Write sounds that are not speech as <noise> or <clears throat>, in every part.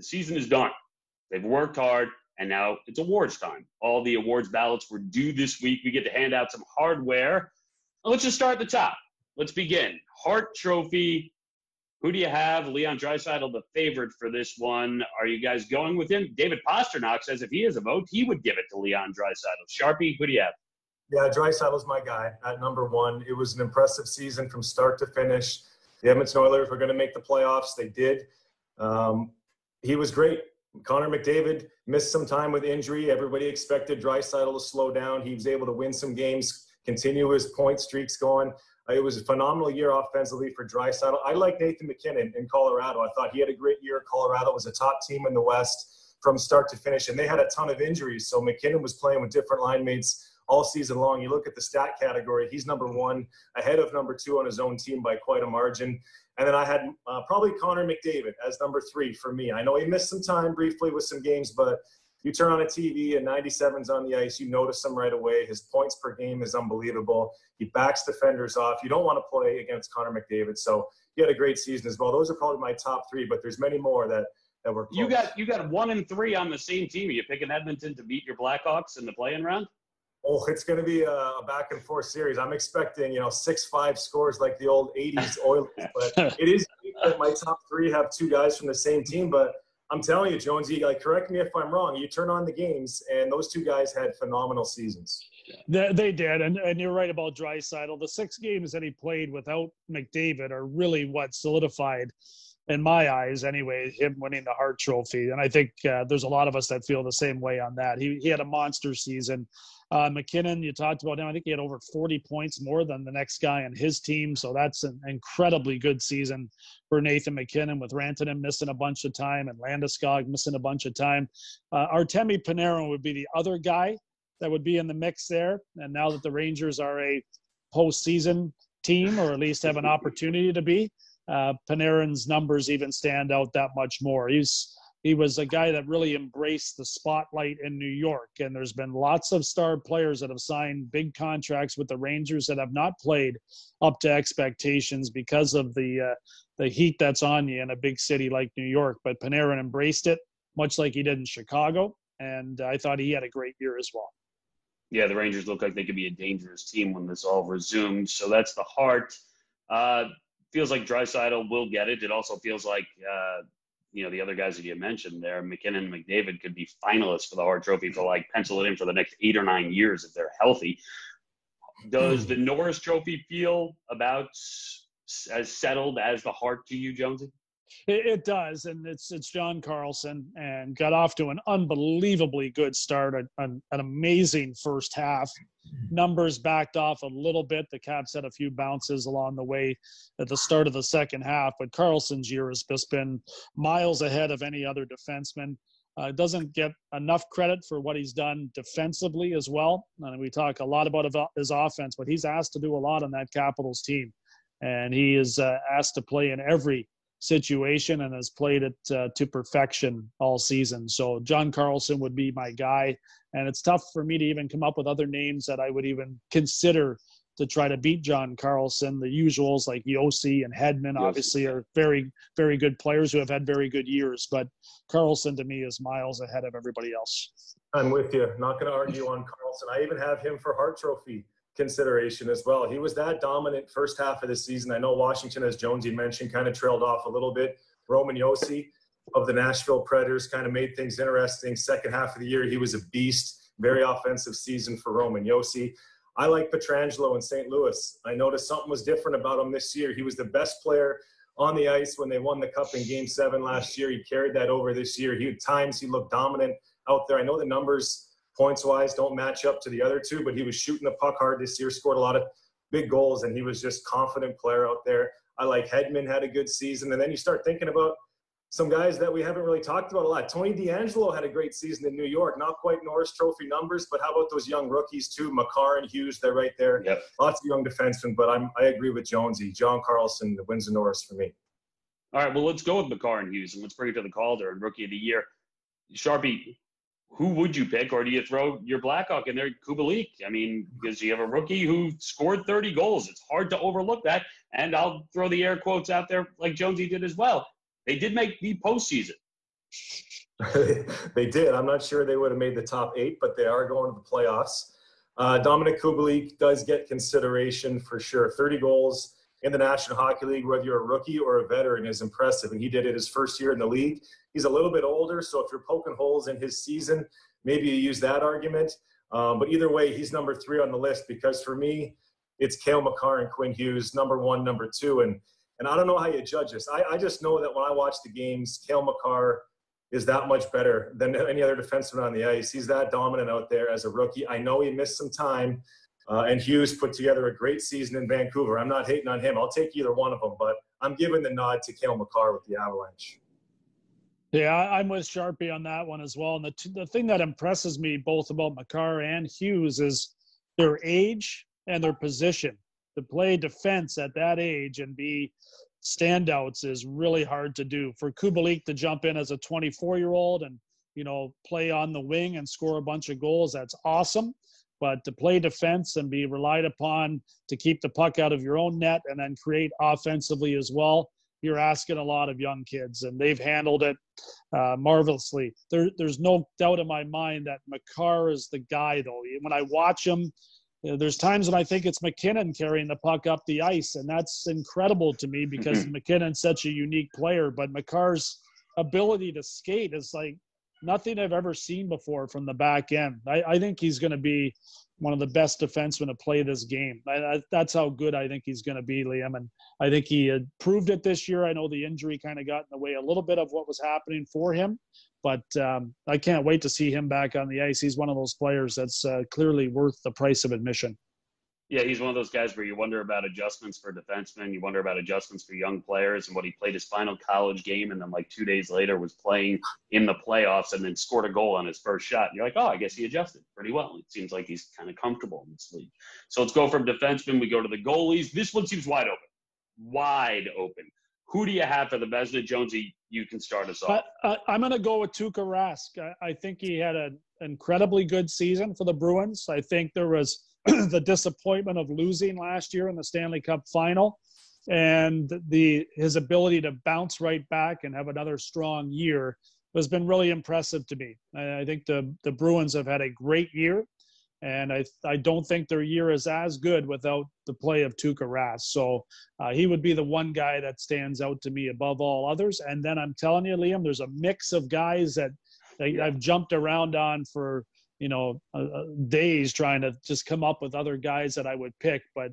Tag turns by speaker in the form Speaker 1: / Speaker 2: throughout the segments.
Speaker 1: the season is done. They've worked hard, and now it's awards time. All the awards ballots were due this week. We get to hand out some hardware. Let's just start at the top. Let's begin. Hart Trophy. Who do you have? Leon Draisaitl, the favorite for this one. Are you guys going with him? David Pastrnak says if he has a vote, he would give it to Leon Draisaitl. Sharpie, who do you have?
Speaker 2: Yeah, Draisaitl's my guy at number one. It was an impressive season from start to finish. The Edmonton Oilers were going to make the playoffs. They did. Um, he was great. Connor McDavid missed some time with injury. Everybody expected Draisaitl to slow down. He was able to win some games, continue his point streaks going. Uh, it was a phenomenal year offensively for Draisaitl. I like Nathan MacKinnon in Colorado. I thought he had a great year. Colorado was a top team in the West from start to finish, and they had a ton of injuries. So MacKinnon was playing with different line mates all season long. You look at the stat category, he's number one, ahead of number two on his own team by quite a margin. And then I had uh, probably Connor McDavid as number three for me. I know he missed some time briefly with some games, but you turn on a TV and 97's on the ice, you notice him right away. His points per game is unbelievable. He backs defenders off. You don't want to play against Connor McDavid. So he had a great season as well. Those are probably my top three, but there's many more that that were.
Speaker 1: Close. You got you got one and three on the same team. Are you picking Edmonton to beat your Blackhawks in the play-in round?
Speaker 2: Oh, it's going to be a, back and forth series. I'm expecting, you know, six five scores like the old '80s <laughs> Oilers, but it is that my top three have two guys from the same team. But I'm telling you, Jonesy, like, correct me if I'm wrong. You turn on the games, and those two guys had phenomenal seasons.
Speaker 3: They, they did, and, and you're right about Draisaitl. The six games that he played without McDavid are really what solidified in my eyes anyway, him winning the Hart Trophy. And I think uh, there's a lot of us that feel the same way on that. He, he had a monster season. Uh, MacKinnon, you talked about him. I think he had over 40 points more than the next guy on his team. So that's an incredibly good season for Nathan MacKinnon with Rantanen missing a bunch of time and Landeskog missing a bunch of time. Uh, Artemi Panarin would be the other guy that would be in the mix there. And now that the Rangers are a postseason team, or at least have an opportunity to be, uh, Panarin's numbers even stand out that much more. He's he was a guy that really embraced the spotlight in New York. And there's been lots of star players that have signed big contracts with the Rangers that have not played up to expectations because of the uh, the heat that's on you in a big city like New York. But Panarin embraced it, much like he did in Chicago. And I thought he had a great year as well.
Speaker 1: Yeah, the Rangers look like they could be a dangerous team when this all resumes. So that's the Hart. Uh, feels like Draisaitl will get it. It also feels like uh, you know the other guys that you mentioned there, MacKinnon and McDavid could be finalists for the Hart Trophy for like pencil it in for the next eight or nine years if they're healthy. Does the Norris Trophy feel about as settled as the Hart to you, Jonesy?
Speaker 3: It, it, does, and it's it's John Carlson, and got off to an unbelievably good start, an, an, an amazing first half. Numbers backed off a little bit. The Caps had a few bounces along the way at the start of the second half, but Carlson's year has just been miles ahead of any other defenseman. Uh, doesn't get enough credit for what he's done defensively as well. And we talk a lot about his offense, but he's asked to do a lot on that Capitals team, and he is uh, asked to play in every situation and has played it uh, to perfection all season. So John Carlson would be my guy, and it's tough for me to even come up with other names that I would even consider to try to beat John Carlson. The usuals like Josi and Hedman obviously are very, very good players who have had very good years, but Carlson to me is miles ahead of everybody else.
Speaker 2: I'm with you. Not going to argue on Carlson. I even have him for Hart Trophy consideration as well. He was that dominant first half of the season. I know Washington, as Jonesy mentioned, kind of trailed off a little bit. Roman Josi of the Nashville Predators kind of made things interesting. Second half of the year, he was a beast. Very offensive season for Roman Josi. I like Pietrangelo in St. Louis. I noticed something was different about him this year. He was the best player on the ice when they won the cup in game seven last year. He carried that over this year. He at times he looked dominant out there. I know the numbers points wise don't match up to the other two, but he was shooting the puck hard this year, scored a lot of big goals, and he was just confident player out there. I like Hedman had a good season, and then you start thinking about some guys that we haven't really talked about a lot. Tony DeAngelo had a great season in New York. Not quite Norris Trophy numbers, but how about those young rookies too? Makar and Hughes, they're right there.
Speaker 1: Yep.
Speaker 2: Lots of young defensemen, but I'm I agree with Jonesy. John Carlson wins the Norris for me.
Speaker 1: All right, well let's go with Makar and Hughes and let's bring it to the Calder and Rookie of the Year. Sharpie, who would you pick, or do you throw your Blackhawk in there, Kubalik? I mean, because you have a rookie who scored 30 goals. It's hard to overlook that. And I'll throw the air quotes out there like Jonesy did as well. They did make the postseason. <laughs>
Speaker 2: they did. I'm not sure they would have made the top eight, but they are going to the playoffs. Uh, Dominik Kubalik does get consideration for sure. 30 goals in the National Hockey League, whether you're a rookie or a veteran, is impressive. And he did it his first year in the league. He's a little bit older, so if you're poking holes in his season, maybe you use that argument. Um, but either way, he's number three on the list because for me, it's Cale Makar and Quinn Hughes, number one, number two. And and I don't know how you judge this. I, I just know that when I watch the games, Cale Makar is that much better than any other defenseman on the ice. He's that dominant out there as a rookie. I know he missed some time, uh, and Hughes put together a great season in Vancouver. I'm not hating on him. I'll take either one of them, but I'm giving the nod to Cale Makar with the Avalanche.
Speaker 3: Yeah, I'm with Sharpie on that one as well. And the, t- the thing that impresses me both about Makar and Hughes is their age and their position. To play defense at that age and be standouts is really hard to do. For Kubalik to jump in as a 24 year old and you know play on the wing and score a bunch of goals, that's awesome. But to play defense and be relied upon to keep the puck out of your own net and then create offensively as well, you're asking a lot of young kids, and they've handled it uh, marvelously. There, there's no doubt in my mind that Makar is the guy, though. When I watch him, know, there's times when I think it's MacKinnon carrying the puck up the ice, and that's incredible to me because <clears throat> mm-hmm. Such a unique player. But Makar's ability to skate is like nothing I've ever seen before from the back end. I, I think he's going to be one of the best defensemen to play this game. I, I, that's how good I think he's going to be, Liam. And I think he had proved it this year. I know the injury kind of got in the way a little bit of what was happening for him, but um, I can't wait to see him back on the ice. He's one of those players that's uh, clearly worth the price of admission.
Speaker 1: Yeah, he's one of those guys where you wonder about adjustments for defensemen. You wonder about adjustments for young players and what he played his final college game and then like two days later was playing in the playoffs and then scored a goal on his first shot. And you're like, oh, I guess he adjusted pretty well. It seems like he's kind of comfortable in this league. So let's go from defensemen. We go to the goalies. This one seems wide open. Wide open. Who do you have for the Vezina Jonesy? You can start us off.
Speaker 3: Uh, I'm going to go with Tuukka Rask. I, I think he had an incredibly good season for the Bruins. I think there was <clears throat> the disappointment of losing last year in the Stanley Cup final and the his ability to bounce right back and have another strong year has been really impressive to me. I, I think the the Bruins have had a great year, and I I don't think their year is as good without the play of Tuukka Rask. So uh, he would be the one guy that stands out to me above all others. And then I'm telling you, Liam, there's a mix of guys that, that I've jumped around on for you know uh, days trying to just come up with other guys that I would pick. But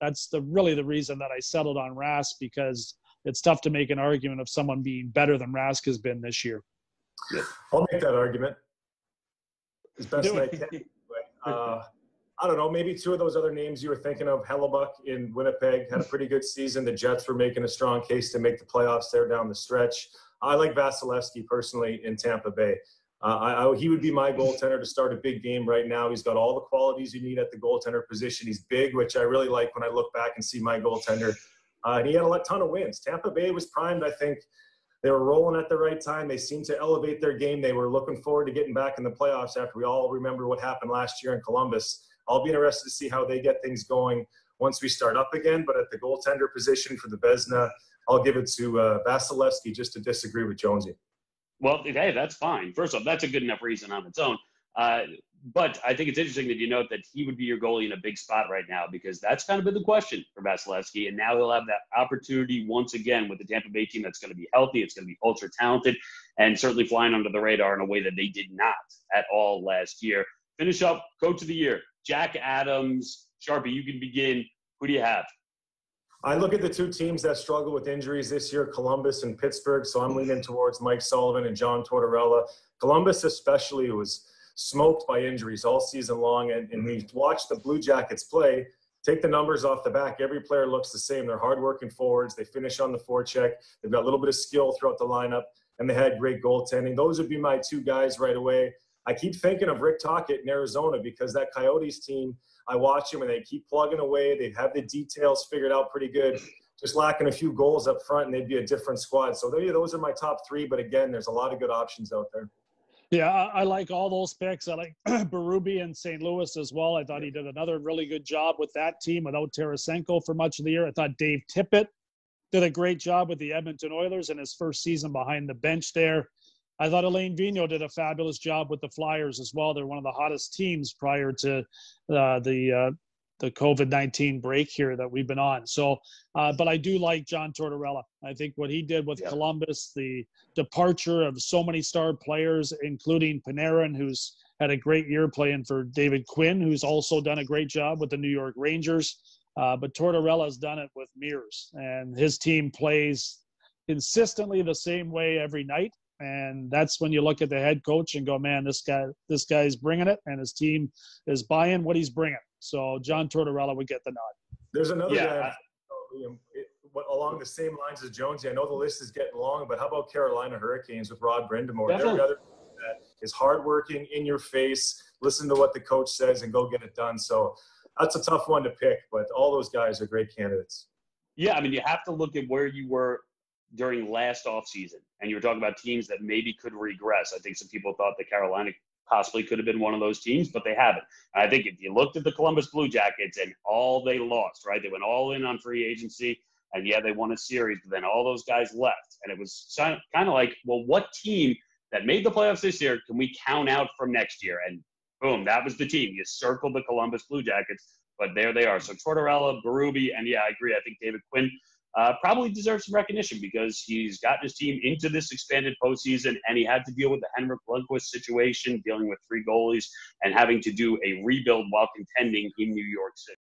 Speaker 3: that's the really the reason that I settled on Rask because it's tough to make an argument of someone being better than Rask has been this year.
Speaker 2: I'll make that argument as best I can. Uh, I don't know. Maybe two of those other names you were thinking of, Hellebuyck in Winnipeg had a pretty good season. The Jets were making a strong case to make the playoffs there down the stretch. I like Vasilevskiy personally in Tampa Bay. Uh, I, he would be my goaltender to start a big game right now. He's got all the qualities you need at the goaltender position. He's big, which I really like when I look back and see my goaltender. Uh, and he had a ton of wins. Tampa Bay was primed, I think. They were rolling at the right time. They seemed to elevate their game. They were looking forward to getting back in the playoffs after we all remember what happened last year in Columbus. I'll be interested to see how they get things going once we start up again. But at the goaltender position for the Vezina, I'll give it to uh, Vasilevskiy just to disagree with Jonesy.
Speaker 1: Well, hey, that's fine. First off, that's a good enough reason on its own. Uh, but I think it's interesting that you note that he would be your goalie in a big spot right now because that's kind of been the question for Vasilevskiy. And now he'll have that opportunity once again with the Tampa Bay team that's going to be healthy, it's going to be ultra talented, and certainly flying under the radar in a way that they did not at all last year. Finish up, coach of the year, Jack Adams. Sharpie, you can begin. Who do you have?
Speaker 2: I look at the two teams that struggle with injuries this year, Columbus and Pittsburgh. So I'm leaning towards Mike Sullivan and John Tortorella. Columbus, especially, was smoked by injuries all season long. And, and we watched the Blue Jackets play. Take the numbers off the back. Every player looks the same. They're hardworking forwards. They finish on the forecheck. They've got a little bit of skill throughout the lineup, and they had great goaltending. Those would be my two guys right away. I keep thinking of Rick Tocchet in Arizona because that Coyotes team – I watch them and they keep plugging away. They have the details figured out pretty good. Just lacking a few goals up front, and they'd be a different squad. So those are my top three. But again, there's a lot of good options out there.
Speaker 3: Yeah, I, I like all those picks. I like <clears throat> Berube and St. Louis as well. I thought he did another really good job with that team without Tarasenko for much of the year. I thought Dave Tippett did a great job with the Edmonton Oilers in his first season behind the bench there. I thought Alain Vigneault did a fabulous job with the Flyers as well. They're one of the hottest teams prior to uh, the uh, the COVID nineteen break here that we've been on. So, uh, but I do like John Tortorella. I think what he did with yeah. Columbus, the departure of so many star players, including Panarin, who's had a great year playing for David Quinn, who's also done a great job with the New York Rangers. Uh, but Tortorella's done it with Mears, and his team plays consistently the same way every night. And that's when you look at the head coach and go, man, this guy, this guy's bringing it, and his team is buying what he's bringing. So John Tortorella would get the nod.
Speaker 2: There's another yeah. guy along the same lines as Jonesy. I know the list is getting long, but how about Carolina Hurricanes with Rod Brind'Amour? They're another that is hardworking, in your face, listen to what the coach says, and go get it done. So that's a tough one to pick, but all those guys are great candidates.
Speaker 1: Yeah, I mean, you have to look at where you were during last offseason, and you were talking about teams that maybe could regress. I think some people thought that Carolina possibly could have been one of those teams, but they haven't. I think if you looked at the Columbus Blue Jackets and all they lost, right? They went all in on free agency, and yeah, they won a series, but then all those guys left. And it was kind of like, well, what team that made the playoffs this year can we count out from next year? And boom, that was the team. You circled the Columbus Blue Jackets, but there they are. So Tortorella, Berube, and yeah, I agree. I think David Quinn uh, probably deserves some recognition because he's gotten his team into this expanded postseason and he had to deal with the Henrik Lundqvist situation, dealing with three goalies and having to do a rebuild while contending in New York City.